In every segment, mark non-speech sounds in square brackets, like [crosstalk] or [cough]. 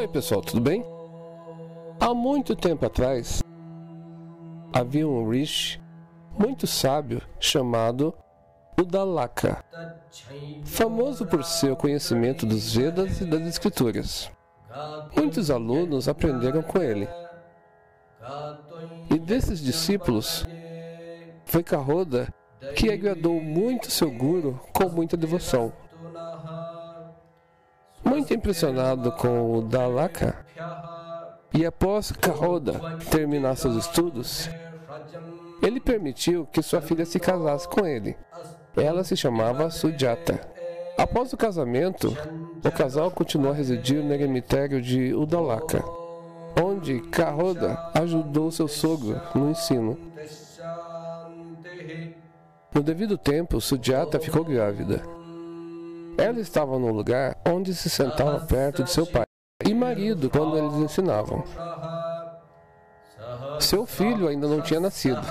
Oi pessoal, tudo bem? Há muito tempo atrás havia um rishi muito sábio chamado Udalaka, famoso por seu conhecimento dos Vedas e das Escrituras. Muitos alunos aprenderam com ele. E desses discípulos foi Karoda que agradou muito seu guru com muita devoção. Muito impressionado com o Dalaka, e após Karoda terminar seus estudos, ele permitiu que sua filha se casasse com ele. Ela se chamava Sujata. Após o casamento, o casal continuou a residir no eremitério de Udalaka, onde Karoda ajudou seu sogro no ensino. No devido tempo, Sujata ficou grávida. Ela estava no lugar onde se sentava perto de seu pai e marido quando eles ensinavam. Seu filho ainda não tinha nascido.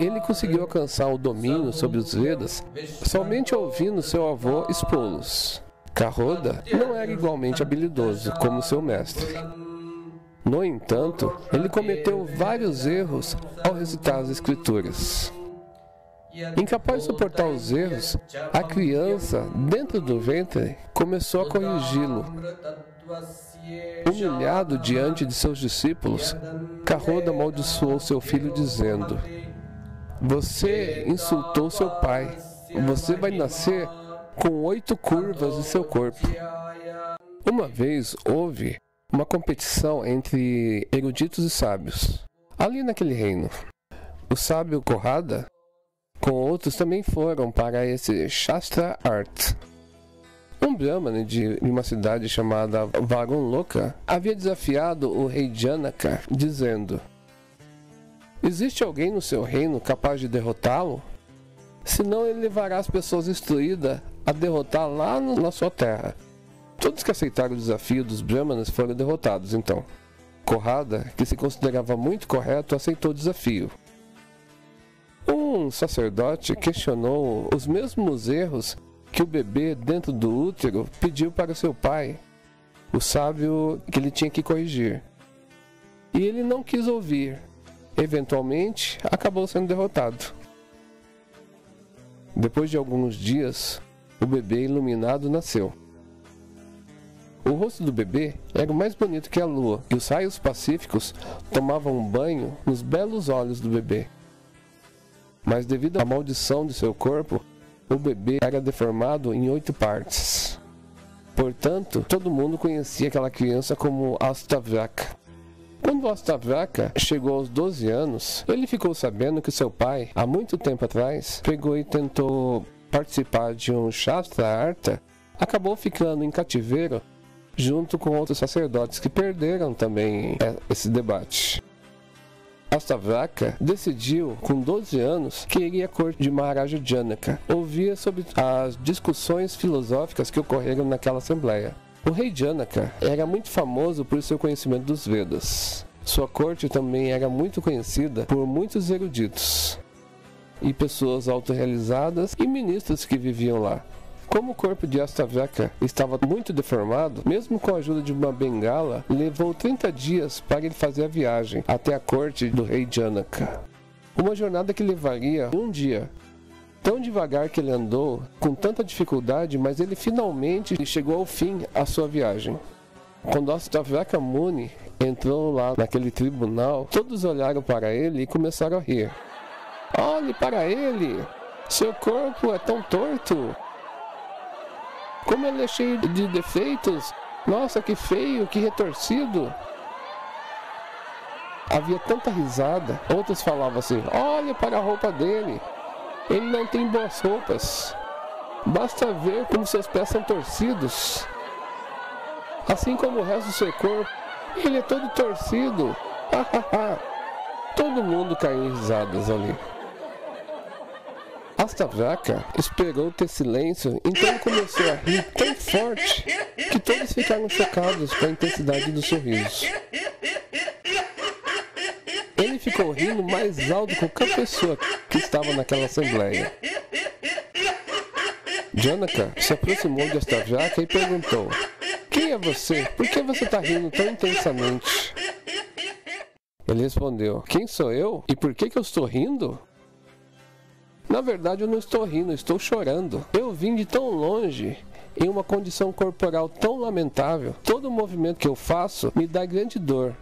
Ele conseguiu alcançar o domínio sobre os Vedas somente ouvindo seu avô expô-los. Karoda não era igualmente habilidoso como seu mestre. No entanto, ele cometeu vários erros ao recitar as escrituras. Incapaz de suportar os erros, a criança, dentro do ventre, começou a corrigi-lo. Humilhado diante de seus discípulos, Karoda amaldiçoou seu filho, dizendo: Você insultou seu pai. Você vai nascer com oito curvas em seu corpo. Uma vez houve uma competição entre eruditos e sábios, ali naquele reino. O sábio Corrada com outros também foram para esse Shastra Art. Um Brahman de uma cidade chamada Varunloka havia desafiado o rei Janaka, dizendo: Existe alguém no seu reino capaz de derrotá-lo? Senão ele levará as pessoas instruídas a derrotar lá na sua terra. Todos que aceitaram o desafio dos Brahmanas foram derrotados, então. Corrada, que se considerava muito correto, aceitou o desafio. Um sacerdote questionou os mesmos erros que o bebê dentro do útero pediu para seu pai, o sábio que ele tinha que corrigir. E ele não quis ouvir. Eventualmente, acabou sendo derrotado. Depois de alguns dias, o bebê iluminado nasceu. O rosto do bebê era mais bonito que a lua, e os raios pacíficos tomavam um banho nos belos olhos do bebê. Mas devido à maldição de seu corpo, o bebê era deformado em oito partes. Portanto, todo mundo conhecia aquela criança como Astavaka. Quando Astavaka chegou aos 12 anos, ele ficou sabendo que seu pai, há muito tempo atrás, pegou e tentou participar de um Shastra Arta, acabou ficando em cativeiro junto com outros sacerdotes que perderam também esse debate. Astavaka decidiu, com 12 anos, que iria à corte de Maharaja Janaka, ouvia sobre as discussões filosóficas que ocorreram naquela assembleia. O rei Janaka era muito famoso por seu conhecimento dos Vedas. Sua corte também era muito conhecida por muitos eruditos e pessoas autorrealizadas e ministros que viviam lá. Como o corpo de Astavaka estava muito deformado, mesmo com a ajuda de uma bengala, levou 30 dias para ele fazer a viagem até a corte do rei Janaka. Uma jornada que levaria um dia. Tão devagar que ele andou, com tanta dificuldade, mas ele finalmente chegou ao fim a sua viagem. Quando Astavaka Muni entrou lá naquele tribunal, todos olharam para ele e começaram a rir. Olhe para ele! Seu corpo é tão torto! Como ele é cheio de defeitos. Nossa, que feio, que retorcido. Havia tanta risada. Outros falavam assim: Olha para a roupa dele. Ele não tem boas roupas. Basta ver como seus pés são torcidos. Assim como o resto do seu corpo, ele é todo torcido. [laughs] Todo mundo caiu em risadas ali. Astavaka esperou ter silêncio, então começou a rir tão forte que todos ficaram chocados com a intensidade do sorriso. Ele ficou rindo mais alto que qualquer pessoa que estava naquela assembleia. Janaka se aproximou de Astavaka e perguntou: Quem é você? Por que você está rindo tão intensamente? Ele respondeu: Quem sou eu? E por que, que eu estou rindo? Na verdade, eu não estou rindo, estou chorando. Eu vim de tão longe em uma condição corporal tão lamentável, todo movimento que eu faço me dá grande dor.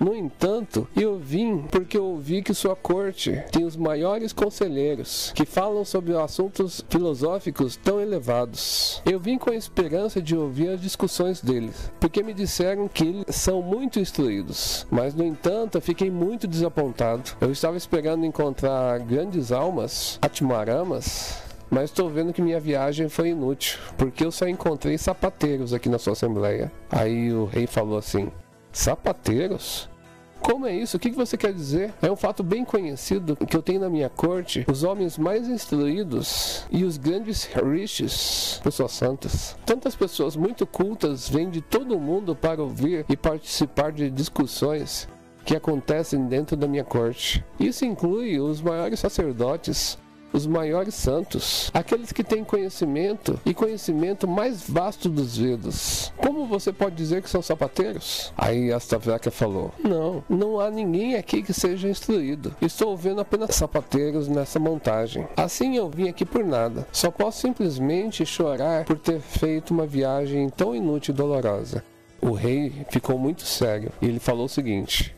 No entanto, eu vim porque ouvi que sua corte tem os maiores conselheiros que falam sobre assuntos filosóficos tão elevados. Eu vim com a esperança de ouvir as discussões deles, porque me disseram que eles são muito instruídos. Mas, no entanto, eu fiquei muito desapontado. Eu estava esperando encontrar grandes almas, atmaramas, mas estou vendo que minha viagem foi inútil, porque eu só encontrei sapateiros aqui na sua assembleia. Aí o rei falou assim: Sapateiros? Como é isso? O que você quer dizer? É um fato bem conhecido que eu tenho na minha corte os homens mais instruídos e os grandes riches, pessoas santas. Tantas pessoas muito cultas vêm de todo o mundo para ouvir e participar de discussões que acontecem dentro da minha corte. Isso inclui os maiores sacerdotes, os maiores santos, aqueles que têm conhecimento e conhecimento mais vasto dos Vedas. Como você pode dizer que são sapateiros? Aí Astavaka falou: Não, não há ninguém aqui que seja instruído. Estou vendo apenas sapateiros nessa montagem. Assim eu vim aqui por nada. Só posso simplesmente chorar por ter feito uma viagem tão inútil e dolorosa. O rei ficou muito sério e ele falou o seguinte: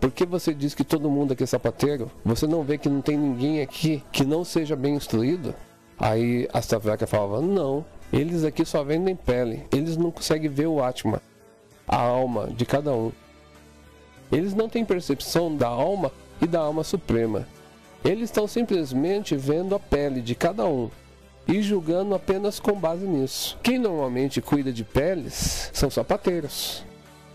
por que você diz que todo mundo aqui é sapateiro? Você não vê que não tem ninguém aqui que não seja bem instruído? Aí a Stavraca falava: Não, eles aqui só vendem pele. Eles não conseguem ver o Atma, a alma de cada um. Eles não têm percepção da alma e da alma suprema. Eles estão simplesmente vendo a pele de cada um e julgando apenas com base nisso. Quem normalmente cuida de peles são sapateiros.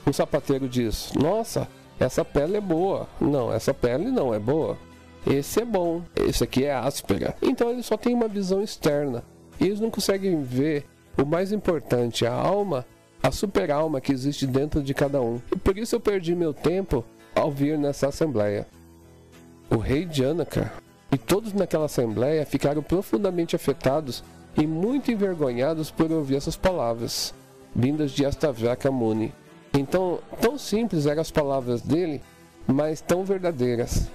Um sapateiro diz: Nossa, essa pele é boa. Não, essa pele não é boa. Esse é bom. Esse aqui é áspera. Então eles só têm uma visão externa. E eles não conseguem ver o mais importante, a alma, a super alma que existe dentro de cada um. E por isso eu perdi meu tempo ao vir nessa assembleia. O rei Janaka e todos naquela assembleia ficaram profundamente afetados e muito envergonhados por ouvir essas palavras, vindas de Astavaka Muni. Então, tão simples eram as palavras dele, mas tão verdadeiras.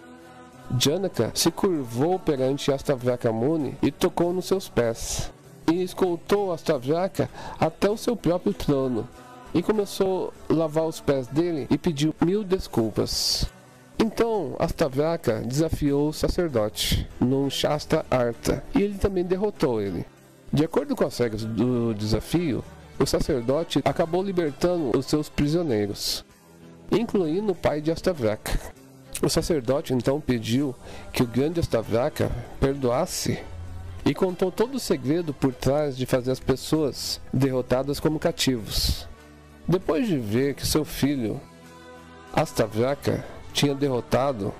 Janaka se curvou perante Astavaka Muni e tocou nos seus pés, e escoltou Astavaka até o seu próprio trono, e começou a lavar os pés dele e pediu mil desculpas. Então Astavaka desafiou o sacerdote num Shasta Arta, e ele também derrotou ele. De acordo com as regras do desafio, o sacerdote acabou libertando os seus prisioneiros, incluindo o pai de Astavaka. O sacerdote então pediu que o grande Astavaka perdoasse e contou todo o segredo por trás de fazer as pessoas derrotadas como cativos. Depois de ver que seu filho Astavaka tinha derrotado,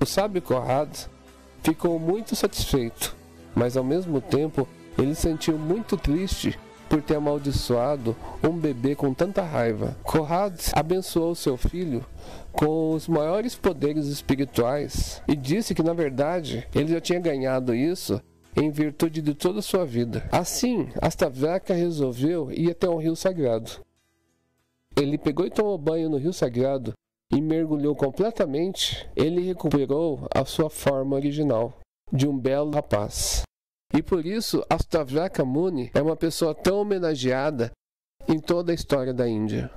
o sábio Corrad ficou muito satisfeito, mas ao mesmo tempo ele sentiu muito triste por ter amaldiçoado um bebê com tanta raiva. Corrad abençoou seu filho com os maiores poderes espirituais e disse que na verdade ele já tinha ganhado isso em virtude de toda a sua vida. Assim, Astavaka resolveu ir até um rio sagrado. Ele pegou e tomou banho no rio sagrado e mergulhou completamente. Ele recuperou a sua forma original de um belo rapaz. E por isso, Astavaka Muni é uma pessoa tão homenageada em toda a história da Índia.